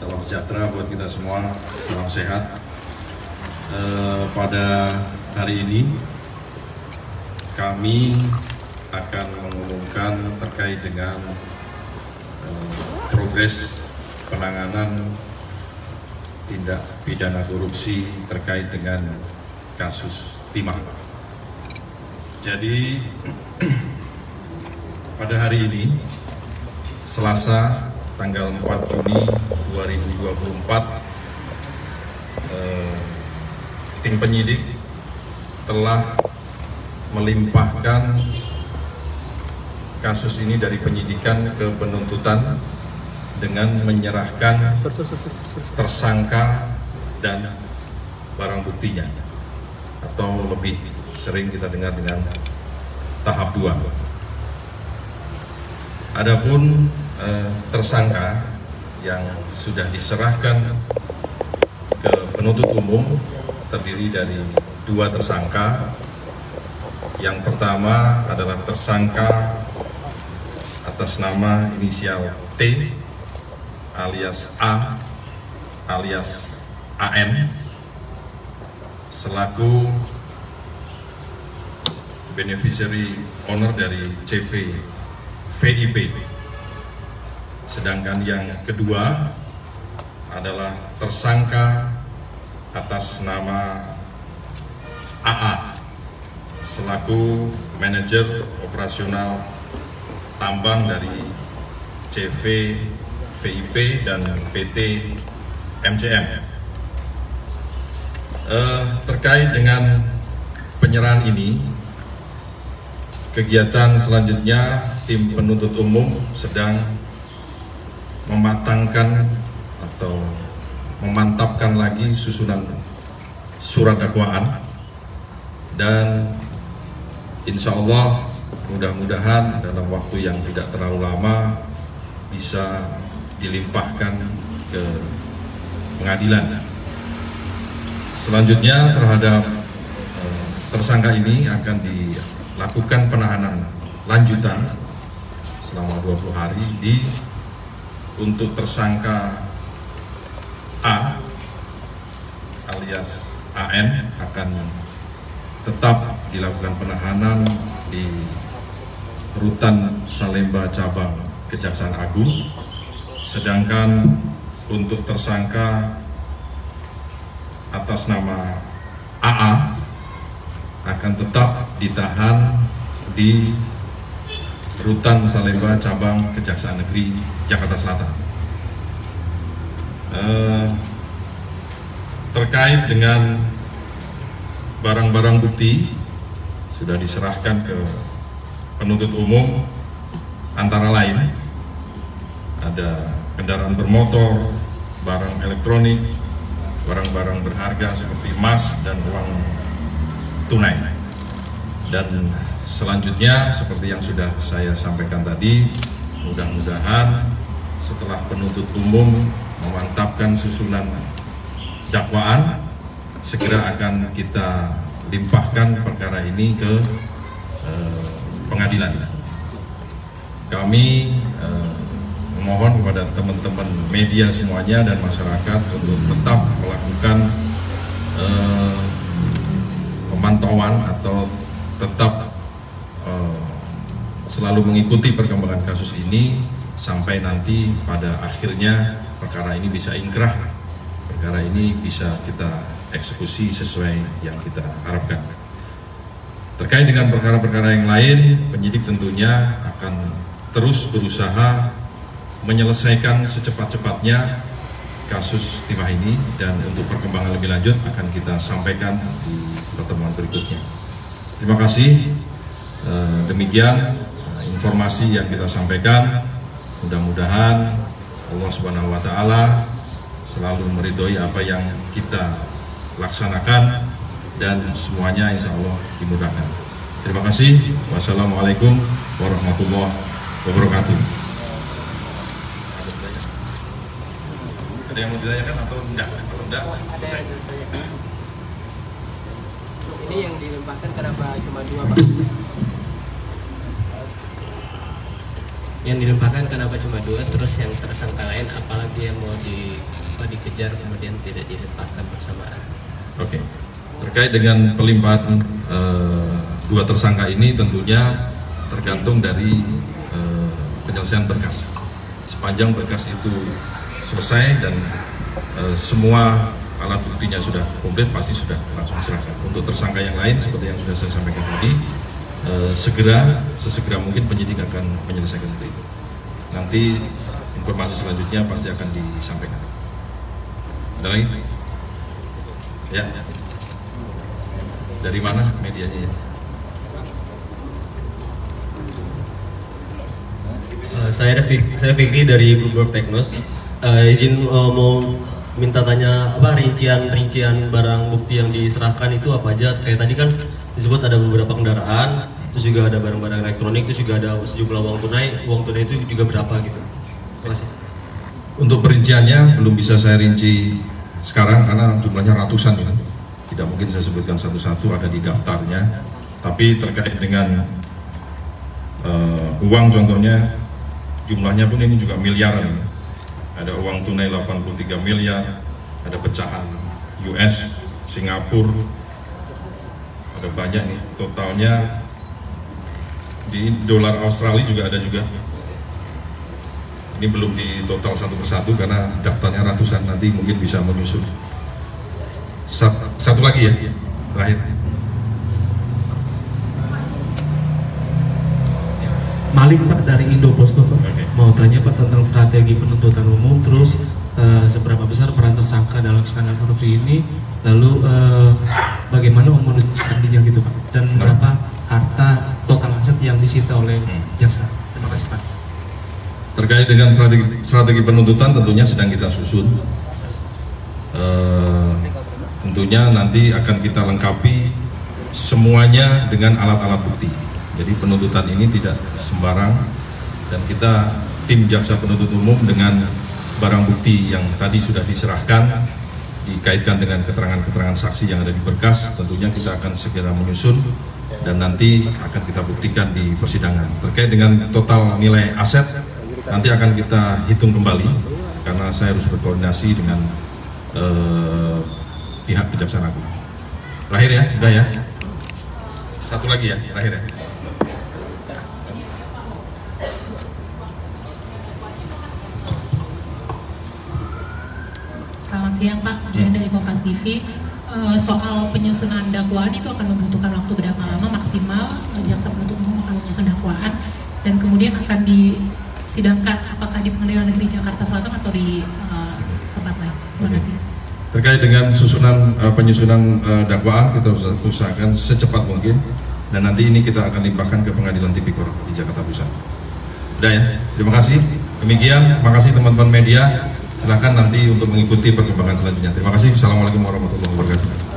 salam sejahtera buat kita semua, salam sehat. Eh, pada hari ini kami akan mengumumkan terkait dengan eh, progres penanganan tindak pidana korupsi terkait dengan kasus timah. Jadi pada hari ini Selasa tanggal 4 Juni 2024 eh, tim penyidik telah melimpahkan kasus ini dari penyidikan ke penuntutan dengan menyerahkan tersangka dan barang buktinya atau lebih sering kita dengar dengan tahap dua. Adapun eh, tersangka yang sudah diserahkan ke penuntut umum terdiri dari dua tersangka. Yang pertama adalah tersangka atas nama inisial T alias A alias AN selaku beneficiary owner dari CV VIP. Sedangkan yang kedua adalah tersangka atas nama AA selaku manajer operasional tambang dari CV VIP dan PT MCM. Eh, terkait dengan penyerahan ini, kegiatan selanjutnya tim penuntut umum sedang mematangkan atau memantapkan lagi susunan surat dakwaan dan insya Allah mudah-mudahan dalam waktu yang tidak terlalu lama bisa dilimpahkan ke pengadilan. Selanjutnya terhadap eh, tersangka ini akan dilakukan penahanan lanjutan selama 20 hari di untuk tersangka A alias AN akan tetap dilakukan penahanan di rutan Salemba cabang Kejaksaan Agung. Sedangkan untuk tersangka atas nama AA akan tetap ditahan di Rutan Salemba Cabang Kejaksaan Negeri Jakarta Selatan. Eh, terkait dengan barang-barang bukti sudah diserahkan ke penuntut umum antara lain ada kendaraan bermotor, barang elektronik, barang-barang berharga seperti emas dan uang tunai. Dan selanjutnya seperti yang sudah saya sampaikan tadi, mudah-mudahan setelah penuntut umum memantapkan susunan dakwaan, segera akan kita limpahkan perkara ini ke eh, pengadilan. Kami eh, memohon kepada teman-teman media semuanya dan masyarakat untuk tetap melakukan eh, pemantauan atau tetap selalu mengikuti perkembangan kasus ini sampai nanti pada akhirnya perkara ini bisa ingkrah, perkara ini bisa kita eksekusi sesuai yang kita harapkan. Terkait dengan perkara-perkara yang lain, penyidik tentunya akan terus berusaha menyelesaikan secepat-cepatnya kasus timah ini dan untuk perkembangan lebih lanjut akan kita sampaikan di pertemuan berikutnya. Terima kasih. Eh, demikian informasi yang kita sampaikan. Mudah-mudahan Allah Subhanahu wa taala selalu meridhoi apa yang kita laksanakan dan semuanya insya Allah dimudahkan. Terima kasih. Wassalamualaikum warahmatullahi wabarakatuh. Ada yang mau ditanyakan atau enggak? Kalau enggak, selesai. Ini yang dilimpahkan kenapa cuma dua pak? Yang dilimpahkan kenapa cuma dua terus yang tersangka lain apalagi yang mau di mahasiswa dikejar kemudian tidak dilimpahkan bersamaan. Oke. Terkait dengan pelimpahan eh, dua tersangka ini tentunya tergantung dari eh, penyelesaian berkas. Sepanjang berkas itu selesai dan eh, semua alat buktinya sudah komplit pasti sudah langsung diserahkan. Untuk tersangka yang lain seperti yang sudah saya sampaikan tadi, eh, segera sesegera mungkin penyidik akan menyelesaikan itu. Nanti informasi selanjutnya pasti akan disampaikan. Ada lagi? Ya. Dari mana medianya ya? Eh, saya Fik- saya Fikri dari Bloomberg Teknos. Eh, izin eh, mau minta tanya apa rincian rincian barang bukti yang diserahkan itu apa aja? Kayak tadi kan disebut ada beberapa kendaraan, terus juga ada barang-barang elektronik, terus juga ada sejumlah uang tunai. Uang tunai itu juga berapa gitu? Terima kasih. Untuk perinciannya belum bisa saya rinci sekarang karena jumlahnya ratusan ya. Tidak mungkin saya sebutkan satu-satu ada di daftarnya. Tapi terkait dengan eh, uang contohnya jumlahnya pun ini juga miliaran. Ada uang tunai 83 miliar, ada pecahan US, Singapura, ada banyak nih. Totalnya di dolar Australia juga ada juga. Ini belum di total satu persatu karena daftarnya ratusan nanti mungkin bisa menyusul. Sat- Satu lagi ya, terakhir. Malik Pak dari Indo Posko Pak. Mau tanya Pak tentang strategi penuntutan umum, terus eh, seberapa besar peran tersangka dalam skandal korupsi ini, lalu eh, bagaimana tadinya gitu Pak, dan berapa harta total aset yang disita oleh jasa. Terima kasih Pak. Terkait dengan strategi, strategi penuntutan tentunya sedang kita susun. Eh, tentunya nanti akan kita lengkapi semuanya dengan alat-alat bukti. Jadi penuntutan ini tidak sembarang dan kita tim jaksa penuntut umum dengan barang bukti yang tadi sudah diserahkan dikaitkan dengan keterangan-keterangan saksi yang ada di berkas tentunya kita akan segera menyusun dan nanti akan kita buktikan di persidangan. Terkait dengan total nilai aset nanti akan kita hitung kembali karena saya harus berkoordinasi dengan eh, pihak kejaksaan agung. Terakhir ya udah ya? Satu lagi ya terakhir ya siang Pak, Dian dari Kompas TV. Eh, soal penyusunan dakwaan itu akan membutuhkan waktu berapa lama maksimal eh, jaksa penuntut umum akan menyusun dakwaan dan kemudian akan disidangkan apakah di Pengadilan Negeri Jakarta Selatan atau di eh, tempat lain. Terima kasih. terkait dengan susunan eh, penyusunan eh, dakwaan kita usa- usahakan secepat mungkin dan nanti ini kita akan limpahkan ke pengadilan tipikor di Jakarta Pusat. Udah ya, terima kasih. Demikian, makasih teman-teman media. Silahkan nanti untuk mengikuti perkembangan selanjutnya. Terima kasih. Assalamualaikum warahmatullahi wabarakatuh.